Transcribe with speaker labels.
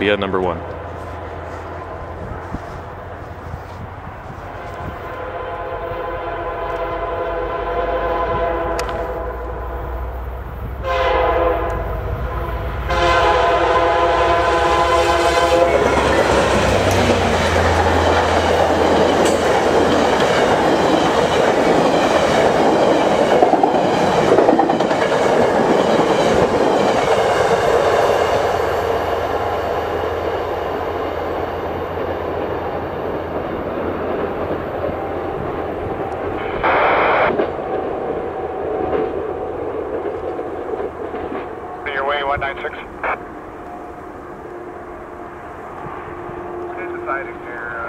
Speaker 1: via number one.
Speaker 2: away, 196. Deciding here.